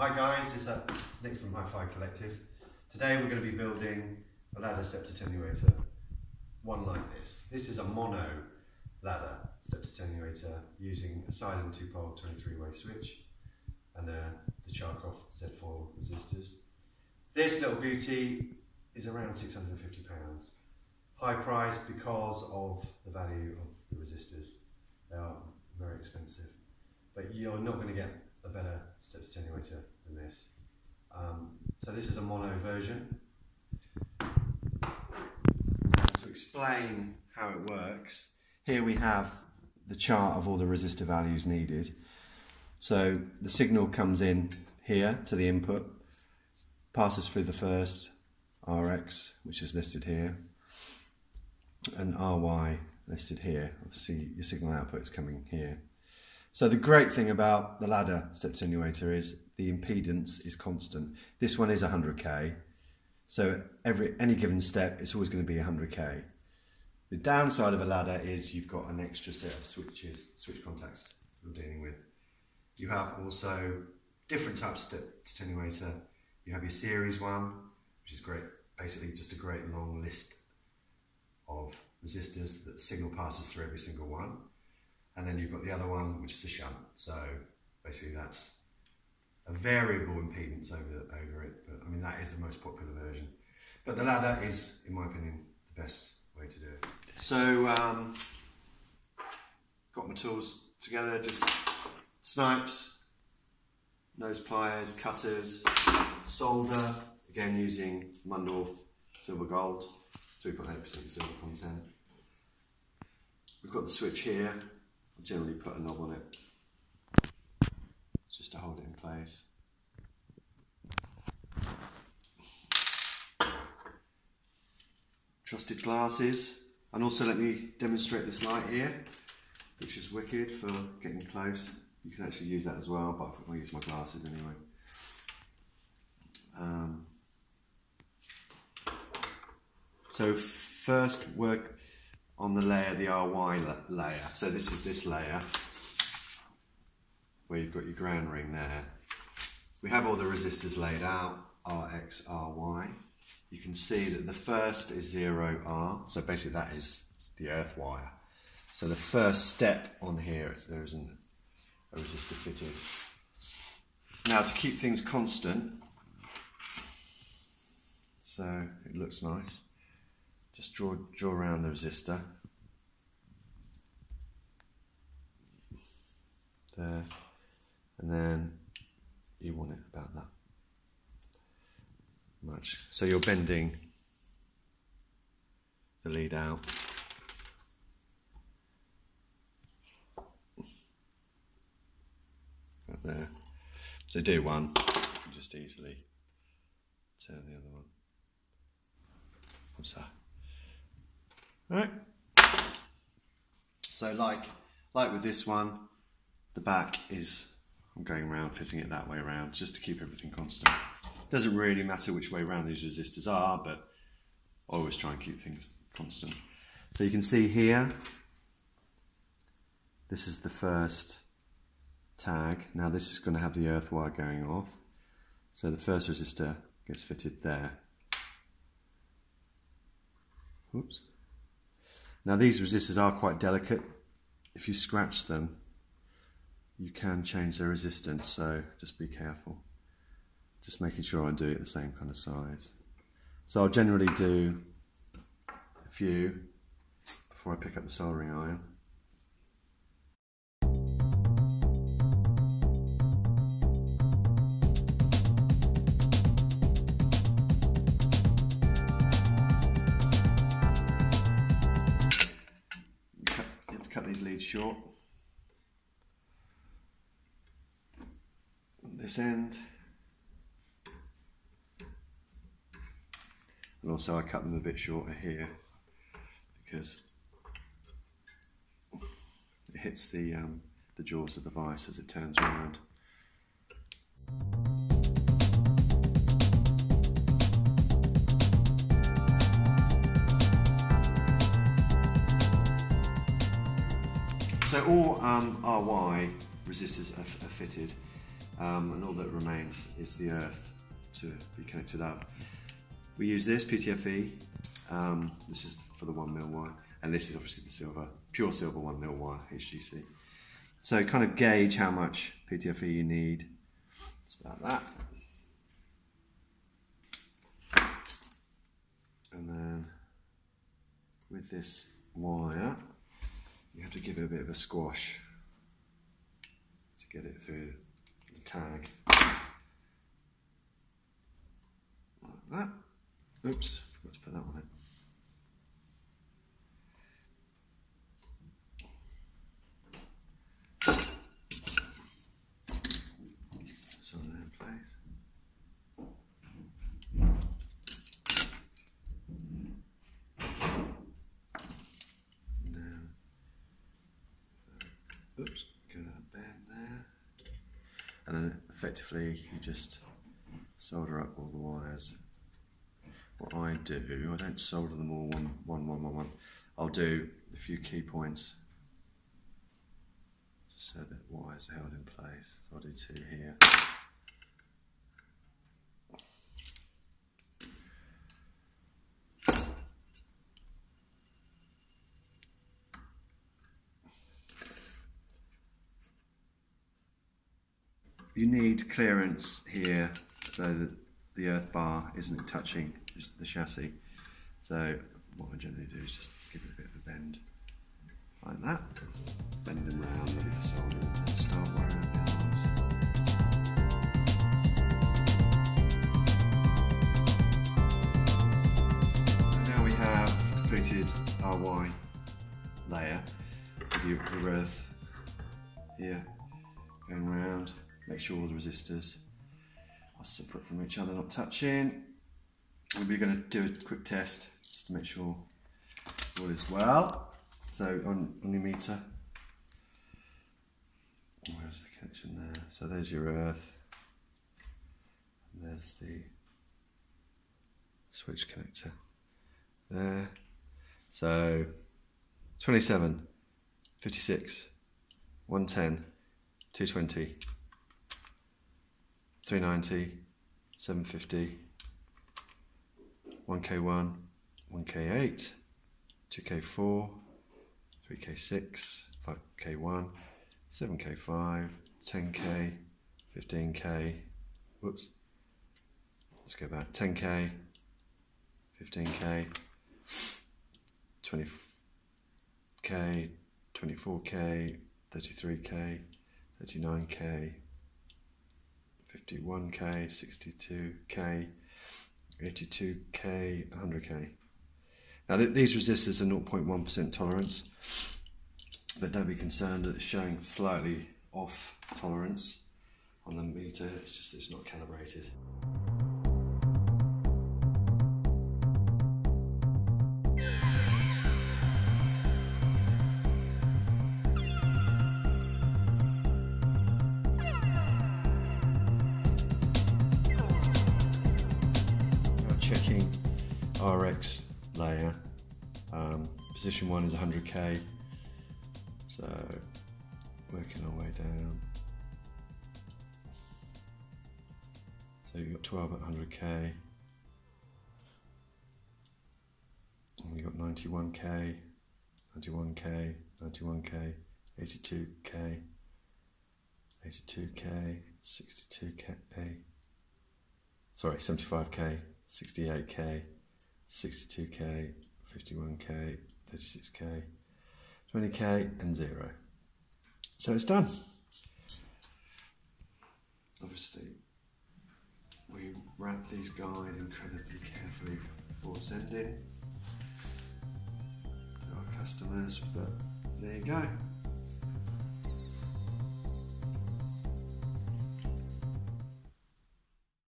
Hi guys, it's, uh, it's Nick from Hi-Fi Collective. Today we're going to be building a ladder step attenuator, one like this. This is a mono ladder step attenuator using a Seiden 2-pole 23-way switch and uh, the Charcroft Z-Foil resistors. This little beauty is around £650. High price because of the value of the resistors. They are very expensive. But you're not going to get a better step attenuator than this. Um, so this is a mono version. to explain how it works, here we have the chart of all the resistor values needed. So the signal comes in here to the input, passes through the first RX, which is listed here, and RY listed here. Obviously your signal output is coming here. So the great thing about the ladder step attenuator is the impedance is constant. This one is 100k, so every any given step it's always going to be 100k. The downside of a ladder is you've got an extra set of switches, switch contacts you're dealing with. You have also different types of step attenuator. You have your series one, which is great, basically just a great long list of resistors that signal passes through every single one. And then you've got the other one, which is a shunt. So basically that's a variable impedance over, over it. But I mean, that is the most popular version. But the ladder is, in my opinion, the best way to do it. So, um, got my tools together, just snipes, nose pliers, cutters, solder, again using Mundorf silver gold, 3.8% silver content. We've got the switch here, generally put a knob on it just to hold it in place. Trusted glasses, and also let me demonstrate this light here, which is wicked for getting close. You can actually use that as well, but I'll use my glasses anyway. Um, so first work on the layer, the RY layer. So this is this layer where you've got your ground ring there. We have all the resistors laid out, RX, RY. You can see that the first is 0R, so basically that is the earth wire. So the first step on here, there isn't a resistor fitted. Now to keep things constant, so it looks nice, just draw, draw around the resistor. There, and then you want it about that much. So you're bending the lead out. There. So do one, just easily turn the other one. What's that? Right. So like like with this one, the back is I'm going around fitting it that way around just to keep everything constant. Doesn't really matter which way around these resistors are, but I always try and keep things constant. So you can see here, this is the first tag. Now this is going to have the earth wire going off. So the first resistor gets fitted there. Oops. Now these resistors are quite delicate. If you scratch them, you can change their resistance, so just be careful. Just making sure I do it the same kind of size. So I'll generally do a few before I pick up the soldering iron. These leads short. this end. And also I cut them a bit shorter here because it hits the, um, the jaws of the vise as it turns around. So all um, RY resistors are, are fitted um, and all that remains is the earth to be connected up. We use this PTFE. Um, this is for the one mil wire, and this is obviously the silver, pure silver one mil wire HGC. So kind of gauge how much PTFE you need. It's about that. And then with this wire, you have to give it a bit of a squash to get it through the tag. Like that. Oops, forgot to put that on it. So there in place. Now, oops, give that there. And then effectively you just solder up all the wires. What I do, I don't solder them all one, one, one, one, one. I'll do a few key points just so that wires are held in place. So I'll do two here. You need clearance here so that the earth bar isn't touching the chassis. So what I generally do is just give it a bit of a bend like that. Bend them round ready for soldering and start wiring we have completed RY layer with your earth here going round. Make sure all the resistors are separate from each other, not touching. We're going to do a quick test just to make sure all is well. So on, on your meter, where's the connection there? So there's your earth, and there's the switch connector there. So 27, 56, 110, 220, 390, 750, 1K1, 1K8, 2K4, 3K6, 5K1, 7K5, 10K, 15K, whoops, let's go back, 10K, 15K, 20K, 24K, 33K, 39K, 51K, 62K, 82K, 100K. Now th these resistors are 0.1% tolerance, but don't be concerned that it's showing slightly off tolerance on the meter, it's just it's not calibrated. RX layer. Um, position one is 100k. So working our way down. So you've got 12 at 100k. And we got 91k, 91k, 91k, 82k, 82k, 62k, sorry, 75k, 68k, 62k, 51k, 36k, 20k, and zero. So it's done. Obviously, we wrap these guys incredibly carefully before sending to our customers, but there you go.